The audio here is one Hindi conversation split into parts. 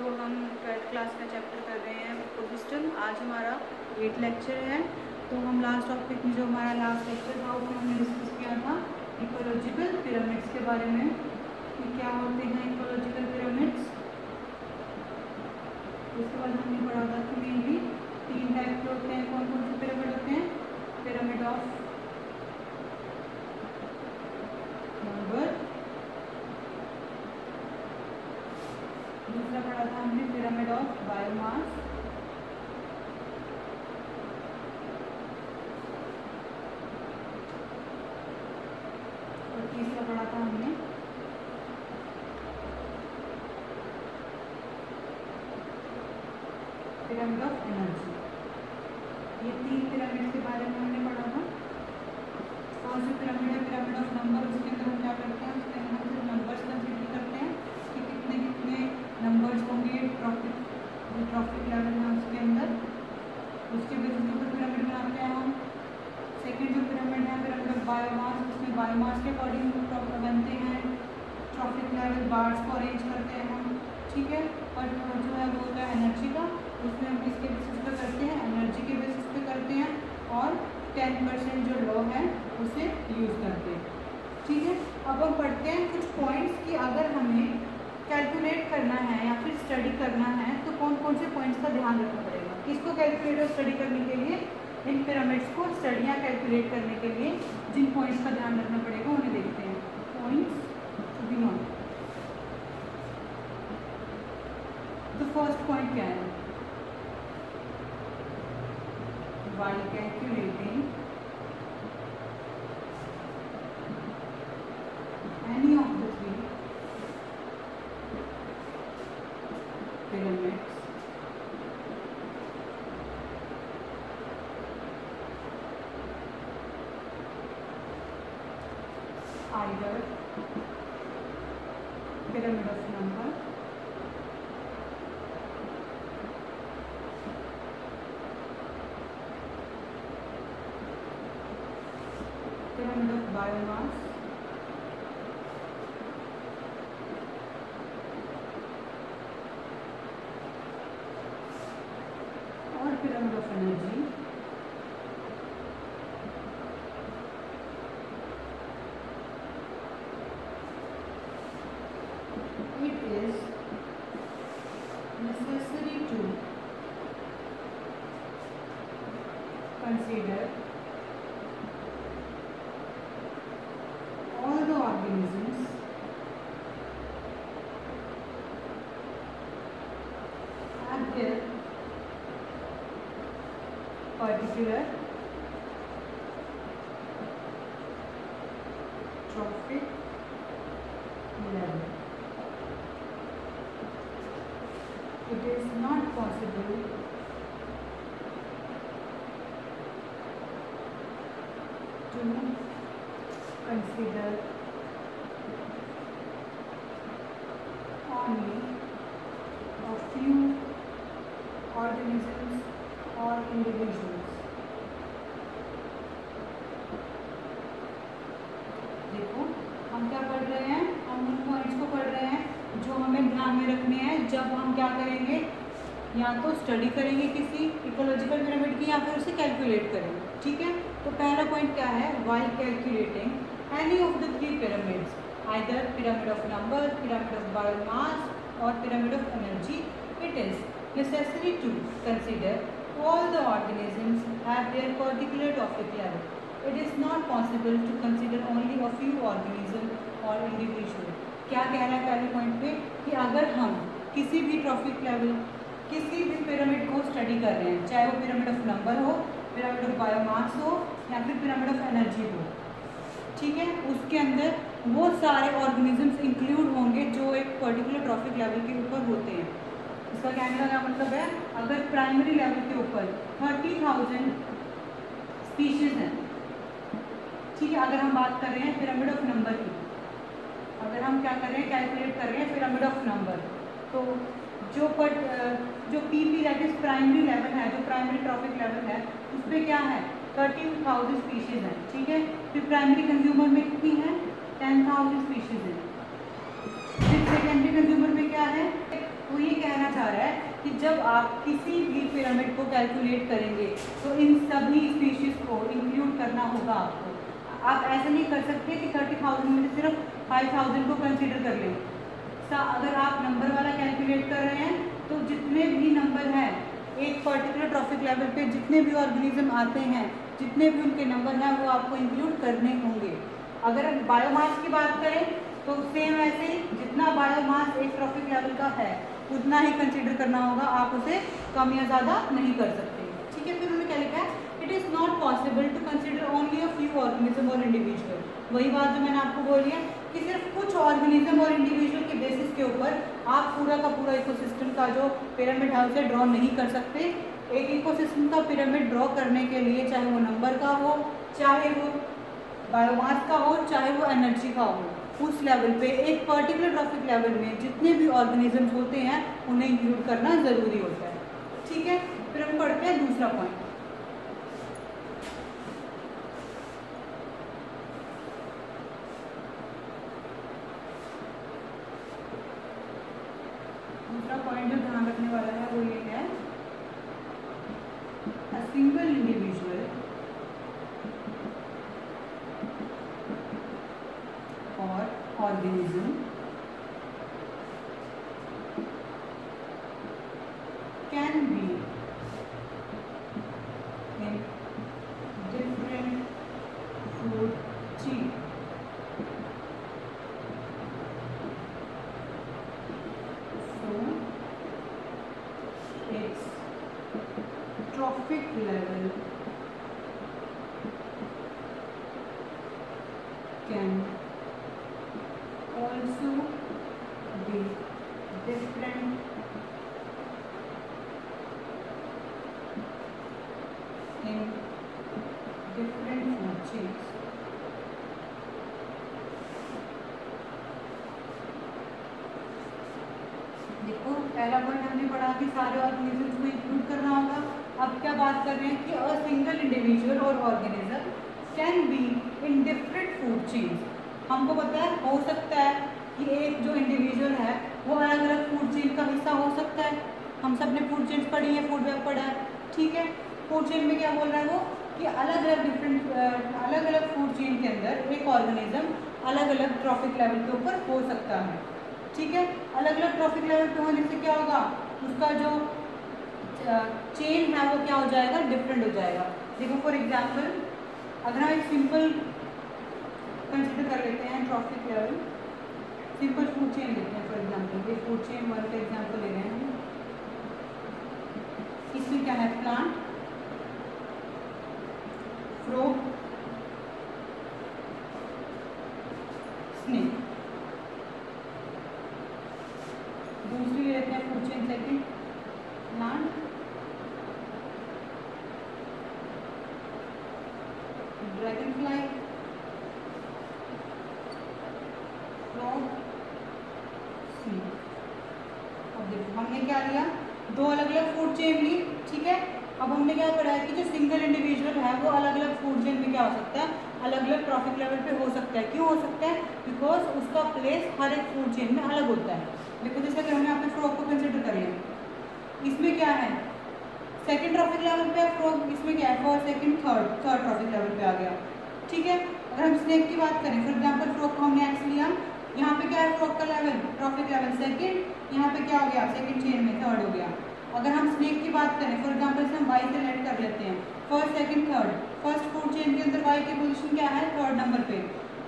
तो हम ट्वेल्थ क्लास का चैप्टर कर रहे हैं इकोसिस्टम आज हमारा एट लेक्चर है। तो हम लास्ट टॉपिक में जो हमारा लास्ट लेक्चर था, उसमें हमने डिस्कस किया था इकोलॉजिकल पिरामिड्स के बारे में, कि क्या होते हैं इकोलॉजिकल पिरामिड्स उसके बाद हमने पढ़ा था कि मेनली तीन टाइप के होते हैं कौन कौन से पिरामिड होते हैं? पिरामिड ऑफ़ नंबर दूसरा पढ़ा था हमने पिरामिड ऑफ़ बायोमास और तीसरा पढ़ा था हमने पिरामिड ऑफ़ एनर्जी ये तीन पिरामिड के बारे में हमने पढ़ा था फ़र्स्ट जो पिरामिड है पिरामिड ऑफ़ नंबर उसके अंदर हम क्या करते हैं उसके अंदर हम सिर्फ़ नंबर्स कंसिडर करते हैं कि कितने कितने नंबर्स होंगे ट्रॉफिक जो ट्रॉफिक लेवल है उसके अंदर उसके बेसिस के ऊपर पिरामिड बनाते हैं हम सेकेंड जो पिरामिड है पिरामिड ऑफ़ बायोमास उसमें बायोमास के अकॉर्डिंग बनते हैं ट्रॉफिक लेवल बार्स को अरेंज करते हैं हम ठीक है और जो है वो होता है एनर्जी का उसमें हम किसके बेसिस पे करते हैं एनर्जी के बेसिस पे करते हैं और टेन परसेंट जो लॉ है, उसे यूज़ करते हैं। ठीक है? अब हम पढ़ते हैं कुछ पॉइंट्स कि अगर हमें कैलकुलेट करना है या फिर स्टडी करना है तो कौन कौन से पॉइंट्स का ध्यान रखना पड़ेगा? किसको कैलकुलेट और स्टडी करने के लिए? इन पिरामिड्स को स्टडी या कैलकुलेट करने के लिए जिन पॉइंट्स का ध्यान रखना पड़ेगा, उन्हें देखते हैं। पॉइंट्स बी तो फ़र्स्ट पॉइंट क्या है? Trophic level. It is not possible. To consider या तो स्टडी करेंगे किसी इकोलॉजिकल पिरामिड की या फिर उसे कैलकुलेट करेंगे, ठीक है? तो पहला पॉइंट क्या है? Why calculating any of the three pyramid either pyramid of number pyramid of bio और pyramid of energy it is necessary to consider all the organisms है it is not possible to consider only a few organism और इंडिविजुअल क्या कह रहा है पहले पॉइंट पे? कि अगर हम किसी भी ट्रॉफिक लेवल किसी भी पिरामिड को स्टडी कर रहे हैं, चाहे वो पिरामिड ऑफ़ नंबर हो पिरामिड ऑफ़ बायोमास हो, या फिर पिरामिड ऑफ़ एनर्जी हो। ठीक है? उसके अंदर वो सारे ऑर्गेनिजम्स इंक्लूड होंगे जो एक पर्टिकुलर ट्रॉफिक लेवल के ऊपर होते हैं। इसका कहने का क्या मतलब है? अगर प्राइमरी लेवल के ऊपर थर्टी थाउज़ेंड स्पीशीज हैं, ठीक है? अगर हम बात कर रहे हैं पिरामिड ऑफ़ नंबर की, अगर हम क्या कर रहे हैं कैलकुलेट कर रहे हैं पिरामिड ऑफ़ नंबर तो जो पर जो P P that is primary level है, जो प्राइमरी ट्रॉफिक लेवल है उस पर क्या है? थर्टीन थाउज़ेंड स्पीशीज हैं, ठीक है? फिर प्राइमरी कंज्यूमर में कितनी है? टेन थाउज़ेंड स्पीशीज हैं। फिर सेकेंडरी कंज्यूमर में क्या है? वो ये कहना चाह रहा है कि जब आप किसी भी पिरामिड को कैलकुलेट करेंगे तो इन सभी स्पीशीज को इंक्लूड करना होगा आपको। आप ऐसा नहीं कर सकते कि थर्टी थाउज़ेंड में सिर्फ़ फाइव थाउज़ेंड को कंसिडर कर लें। अगर आप नंबर वाला कैलकुलेट कर रहे हैं तो जितने भी नंबर हैं, एक पर्टिकुलर ट्रॉफिक लेवल पे जितने भी ऑर्गेनिज्म आते हैं, जितने भी उनके नंबर हैं, वो आपको इंक्लूड करने होंगे। अगर हम बायोमास की बात करें तो सेम ऐसे ही जितना बायोमास एक ट्रॉफिक लेवल का है, उतना ही कंसिडर करना होगा, आप उसे कम या ज़्यादा नहीं कर सकते। ठीक है, फिर उन्होंने क्या लिखा है? It is not possible to consider only a few organism और इंडिविजुअल वही बात जो मैंने आपको बोली है कि सिर्फ़ कुछ ऑर्गेनिज्म और इंडिविजुअल के बेसिस के ऊपर आप पूरा का पूरा इकोसिस्टम का जो पिरामिड है उसे ड्रॉ नहीं कर सकते। एक इकोसिस्टम का पिरामिड ड्रॉ करने के लिए चाहे वो नंबर का हो, चाहे वो बायोमास का हो, चाहे वो एनर्जी का हो, उस लेवल पे, एक पर्टिकुलर ट्रॉफिक लेवल में जितने भी ऑर्गेनिजम्स होते हैं, उन्हें इंक्लूड करना ज़रूरी होता है। ठीक है? फिर हम पढ़ते हैं दूसरा पॉइंट can be पहला पॉइंट हमने पढ़ा कि सारे ऑर्गेनिजम्स को इंक्लूड करना होगा। अब क्या बात कर रहे हैं कि अ सिंगल इंडिविजुअल और organism can be in different food chains हमको पता है, हो सकता है कि एक जो इंडिविजुअल है, वो अलग अलग फ़ूड चेन का हिस्सा हो सकता है। हम सबने फ़ूड चेन्स पढ़ी है फ़ूड वेब पढ़ा है। ठीक है? फ़ूड चेन में क्या बोल रहा है वो? कि अलग अलग डिफरेंट अलग अलग फ़ूड चेन के अंदर एक ऑर्गेनिज्म अलग अलग ट्रॉफिक लेवल के ऊपर हो सकता है। ठीक है? अलग अलग ट्रॉफिक लेवल पे होने से क्या होगा, उसका जो चेन है, वो क्या हो जाएगा? डिफरेंट हो जाएगा। देखो फॉर एग्ज़ाम्पल अगर हम एक सिंपल कंसिडर कर लेते हैं trophic level simple food chain लेते हैं फॉर एग्ज़ाम्पल ये फ़ूड चेन वन का एग्जांपल ले रहे हैं इसमें क्या है? प्लांट फ्रोग स्नेक दूसरी ले लेते हैं food chain second plant dragonfly snake अब देखो, हमने क्या लिया? दो अलग अलग फ़ूड चेन ली, ठीक है? अब हमने क्या पढ़ा है कि जो सिंगल इंडिविजुअल है, वो अलग अलग फ़ूड चेन में क्या हो सकता है? अलग अलग ट्रॉफिक लेवल पे हो सकता है। क्यों हो सकता है? बिकॉज़ उसका प्लेस हर एक फ़ूड चेन में अलग होता है। देखो, जैसे कि हमने आपने फ्रॉक को कंसिडर कर लिया। इसमें क्या है? सेकेंड ट्रॉफिक लेवल पे फ्रॉक इसमें क्या है? First second third third trophic level पे आ गया। ठीक है? अगर हम स्नेक की बात करें फॉर एग्ज़ाम्पल फ्रॉक को हमने एक्स लिया। यहाँ पे क्या है? फ्रॉग का लेवल ट्रॉफिक लेवल सेकंड यहाँ पे क्या हो गया? सेकंड चेन में थर्ड हो गया। अगर हम स्नेक की बात करें फॉर एग्ज़ाम्पल से हम वाई सेलेक्ट कर लेते हैं। First second third first food chain के अंदर वाई की पोजीशन क्या है? थर्ड नंबर पे।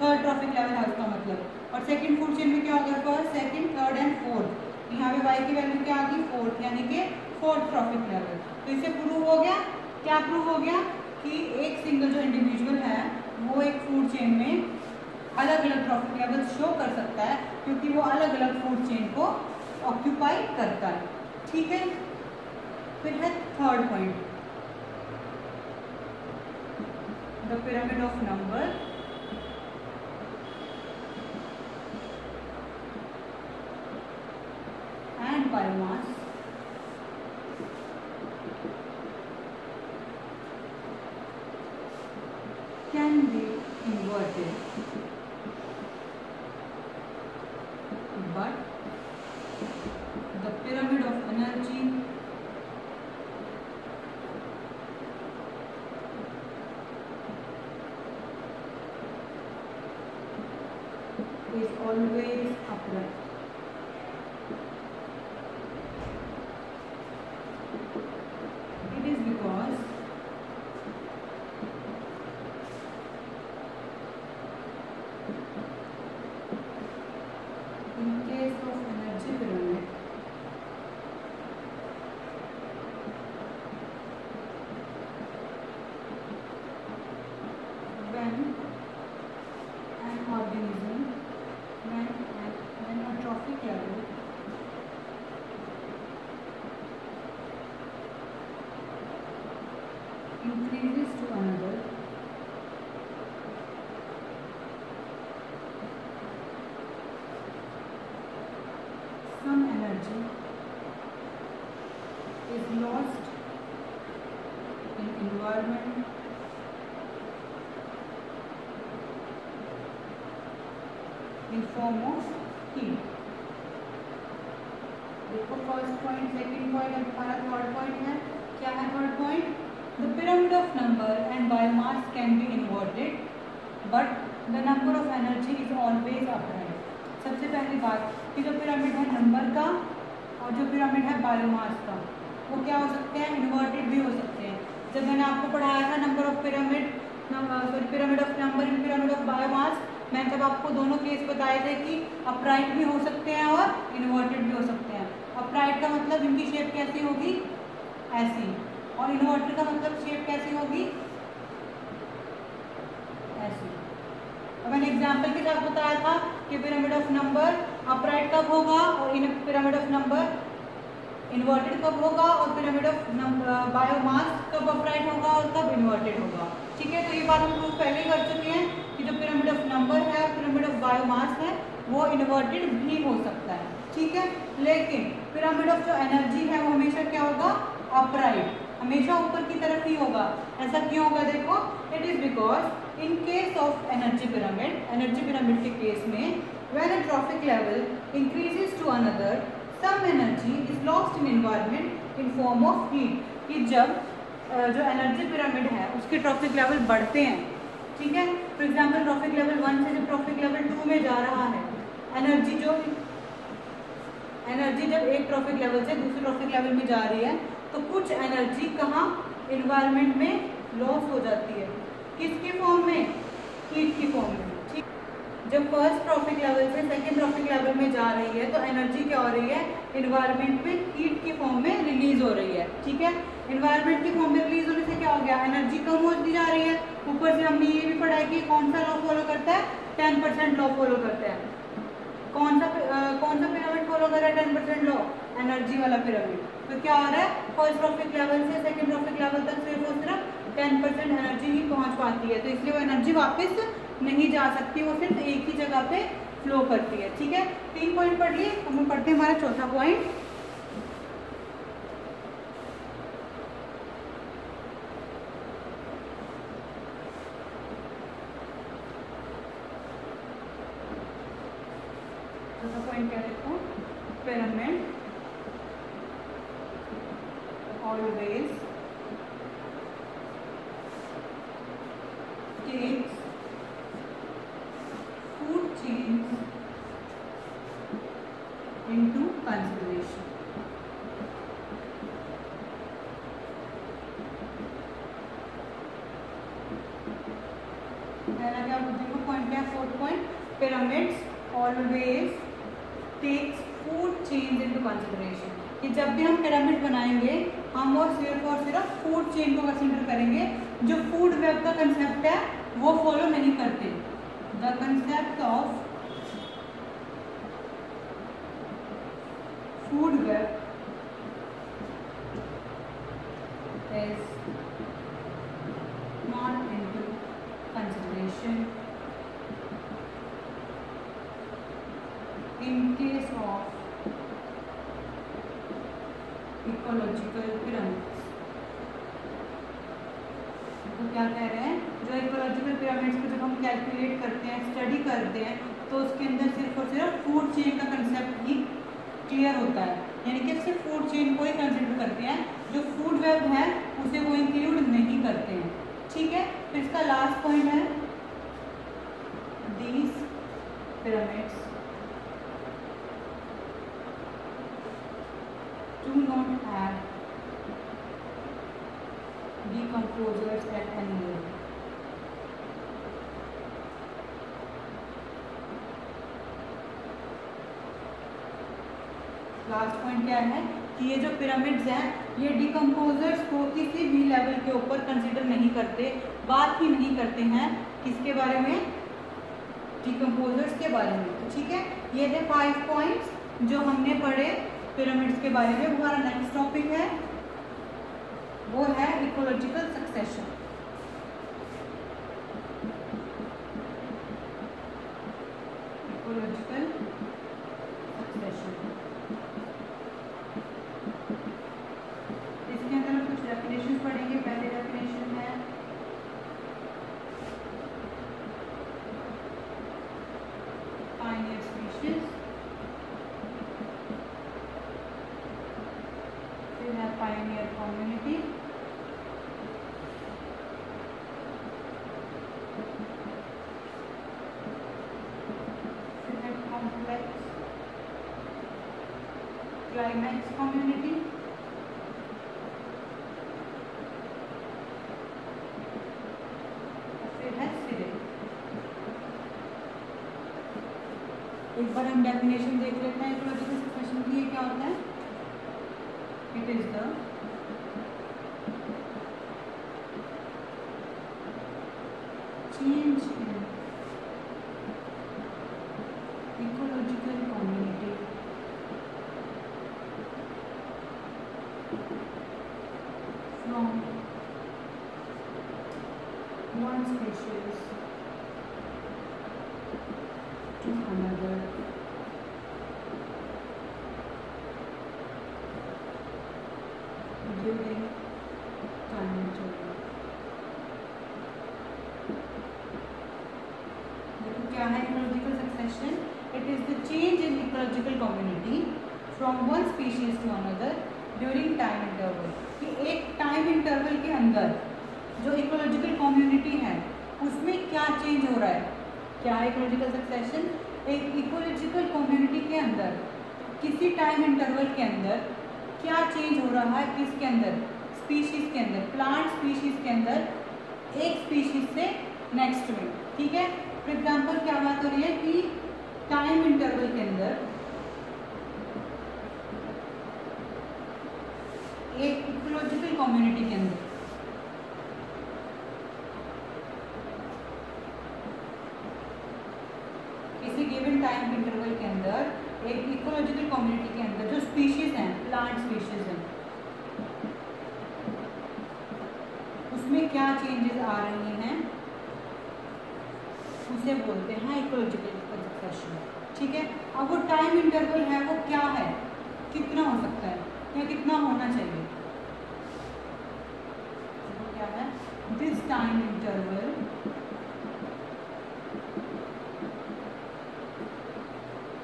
थर्ड ट्रॉफिक लेवल है उसका मतलब। और सेकंड फ़ूड चेन में क्या होगा first second third and fourth यहाँ पे वाई की वैल्यू क्या आ गई? फोर्थ यानी कि फोर्थ ट्रॉफिक लेवल तो इसे प्रूव हो गया। क्या प्रूव हो गया? कि एक सिंगल जो इंडिविजुअल है, वो एक फ़ूड चेन में अलग अलग ट्रॉफिक लेवल शो कर सकता है, क्योंकि वो अलग अलग फ़ूड चेन को ऑक्यूपाई करता है। ठीक है? फिर है third point the pyramid of number and biomass. Is lost in environment in form of heat देखो फ़र्स्ट पॉइंट सेकंड पॉइंट अब हमारा थर्ड पॉइंट है। क्या है third point the pyramid of number and biomass can be inverted but the number of energy is always upright सबसे पहली बात कि जो पिरामिड है नंबर का और जो पिरामिड है बायोमास का। वो क्या हो सकते हैं? इन्वर्टेड भी हो सकते हैं। जब मैंने आपको पढ़ाया था number of pyramid sorry pyramid of number in pyramid of biomass मैंने तब आपको दोनों केस बताए थे कि अपराइट भी हो सकते हैं और इन्वर्टेड भी हो सकते हैं। अपराइट का मतलब इनकी शेप कैसी होगी? ऐसी। और इन्वर्टेड का मतलब शेप कैसी होगी? ऐसी। अब मैंने एग्ज़ाम्पल के साथ बताया था कि पिरामिड ऑफ़ नंबर अपराइट कब होगा और इन पिरामिड ऑफ़ नंबर इन्वर्टेड कब होगा और पिरामिड ऑफ़ बायोमास कब अपराइट होगा और कब इन्वर्टेड होगा। ठीक है तो ये बात हम प्रूफ पहले ही कर चुके हैं कि जो पिरामिड ऑफ़ नंबर है और पिरामिड ऑफ़ बायोमास है, वो इन्वर्टेड भी हो सकता है। ठीक है, लेकिन पिरामिड ऑफ़ जो एनर्जी है, वो हमेशा क्या होगा? अपराइट हमेशा ऊपर की तरफ़ ही होगा। ऐसा क्यों होगा देखो? It is because in case of energy pyramid energy pyramid के केस में, when a level level to to some energy is lost in environment in form of heat, कि जब जो एनर्जी पिरामिड है, उसके ट्रॉफिक लेवल बढ़ते हैं। ठीक है? For example trophic level one से जब ट्रॉफिक लेवल टू में जा रहा है एनर्जी जो एनर्जी जब एक ट्रॉफिक लेवल से दूसरे ट्रॉफिक लेवल में जा रही है तो कुछ एनर्जी कहाँ? इन्वायरमेंट में लॉस हो जाती है। किसके फॉर्म में? हीट की फॉर्म में। जब फ़र्स्ट ट्रॉफिक लेवल से सेकेंड ट्रॉफिक लेवल में जा रही है तो एनर्जी क्या हो रही है? इन्वायरमेंट में हीट की फॉर्म में रिलीज़ हो रही है ठीक है? इन्वायरमेंट की फॉर्म में रिलीज़ होने से क्या हो गया? एनर्जी कम होती जा रही है। ऊपर से हमने ये भी पढ़ा है कि कौन सा लॉ फॉलो करता है? टेन परसेंट लॉ फॉलो करता है। कौन सा आ, कौन सा पिरामिड फॉलो कर रहा है टेन परसेंट लॉ एनर्जी वाला पिरामिड तो क्या हो रहा है? फ़र्स्ट ट्रॉफिक लेवल से सेकेंड ट्रॉफिक लेवल तक सिर्फ़ और सिर्फ़ टेन परसेंट एनर्जी ही पहुँच पाती है। तो इसलिए वो एनर्जी वापस नहीं जा सकती, वो सिर्फ़ एक ही जगह पे फ्लो करती है, ठीक है? तीन पॉइंट पढ़ लिए हम पढ़ते हैं हमारा चौथा पॉइंट चौथा पॉइंट क्या देखो? Pyramid always takes food chains into consideration. पहला क्या देखो पॉइंट क्या fourth point pyramids always takes food chains into consideration कि जब भी हम पिरामिड बनाएँगे, हम और सिर्फ़ और सिर्फ़ फ़ूड चेन को कंसिडर करेंगे, जो फ़ूड वेब का कंसेप्ट है, वो फॉलो नहीं करते। The concept of food web is not into consideration in case of ecological pyramids तो क्या कह रहे हैं जो इकोलॉजिकल पिरामिड्स को जब हम कैलकुलेट करते हैं स्टडी करते हैं तो उसके अंदर सिर्फ़ और सिर्फ़ फ़ूड चेन का कंसेप्ट ही क्लियर होता है। यानी कि सिर्फ़ फ़ूड चेन को ही कंसिडर करते हैं, जो फ़ूड वेब है, उसे वो इंक्लूड नहीं करते हैं। ठीक है? तो इसका लास्ट पॉइंट है these pyramids do not have decomposers at any last point क्या है कि ये जो पिरामिड्स हैं, ये डिकम्पोजर्स को किसी भी लेवल के ऊपर कंसिडर नहीं करते, बात ही नहीं करते हैं किसके बारे में? डिकम्पोजर्स के बारे में। तो ठीक है, ये थे फाइव पॉइंट्स जो हमने पढ़े पिरामिड्स के बारे में। हमारा नेक्स्ट टॉपिक है, वो है इकोलॉजिकल सक्सेशन इकोलॉजिकल सक्सेशन इसके अंदर हम कुछ डेफिनेशन पढ़ेंगे पहले डेफिनेशन है pioneer species फिर है pioneer community है complex climax community है एक बार हम डेफिनेशन देख change in ecological community. From one species interval के अंदर जो इकोलॉजिकल कम्युनिटी है, उसमें क्या चेंज हो रहा है? क्या इकोलॉजिकल सक्सेशन एक इकोलॉजिकल कम्युनिटी के अंदर, किसी टाइम इंटरवल के अंदर क्या चेंज हो रहा है? किसके अंदर? स्पीशीज के अंदर प्लांट स्पीशीज के अंदर, एक स्पीशीज से नेक्स्ट में, ठीक है? फॉर एग्ज़ाम्पल क्या बात हो रही है कि टाइम इंटरवल के अंदर एक इकोलॉजिकल कम्युनिटी के अंदर। किसी गिवन टाइम इंटरवल के अंदर, एक इकोलॉजिकल कम्युनिटी के अंदर जो स्पीशीज हैं प्लांट स्पीशीज हैं, उसमें क्या चेंजेस आ रही हैं? उसे बोलते हैं इकोलॉजिकल सक्सेशन ठीक है? अब वो टाइम इंटरवल है, वो क्या है? कितना हो सकता है? या कितना होना चाहिए वो क्या है time interval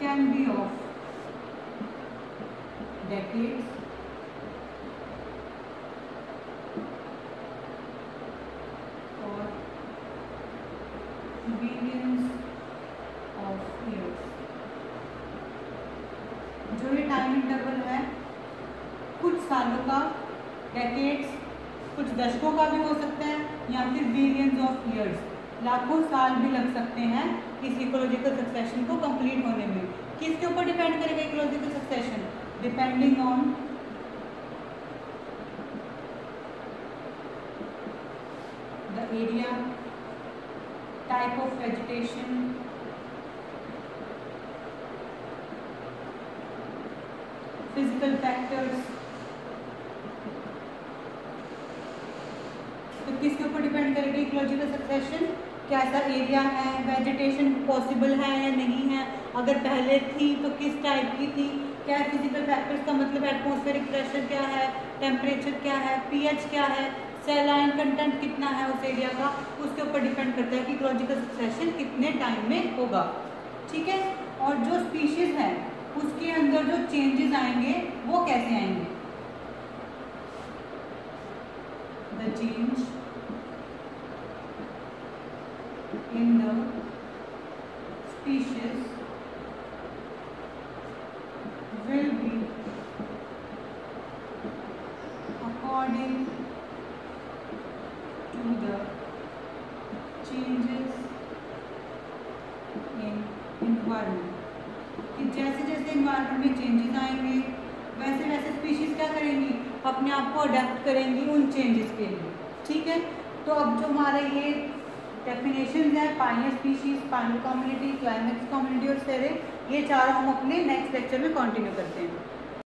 can be of decades or billions of years. जो ये टाइम इंटरवल है कुछ सालों का डेकेड्स कुछ दशकों का भी हो सकता है, या फिर बिलियंस ऑफ़ ईयर्स लाखों साल भी लग सकते हैं इस इकोलॉजिकल सक्सेशन को कंप्लीट होने में। किसके ऊपर डिपेंड करेगा ecological succession depending on the area type of vegetation physical factors तो किसके ऊपर डिपेंड करेगी इकोलॉजिकल सक्सेशन कैसा एरिया है वेजिटेशन पॉसिबल है या नहीं है, अगर पहले थी तो किस टाइप की थी, क्या फ़िज़िकल फैक्टर्स का मतलब एटमॉस्फेरिक प्रेशर क्या है टेम्परेचर क्या है पीएच क्या है सेलाइन कंटेंट कितना है उस एरिया का, उसके ऊपर डिपेंड करता है कि इकोलॉजिकल सक्सेशन कितने टाइम में होगा। ठीक है? और जो स्पीशीज है, उसके अंदर जो चेंजेस आएँगे, वो कैसे आएँगे? The change in the species will be according to the changes in environment. कि जैसे जैसे इन्वायरमेंट में चेंजेस आएँगे, वैसे वैसे स्पीशीज क्या करेंगी? अपने आप को अडेप्ट करेंगी उन चेंजेस के लिए। ठीक है? तो अब जो हमारे ये डेफिनेशन है पाइनियर स्पीशीज पानी कम्युनिटी क्लाइमेक्स कम्युनिटी और सेरे ये चारों हम अपने नेक्स्ट लेक्चर में कंटिन्यू करते हैं।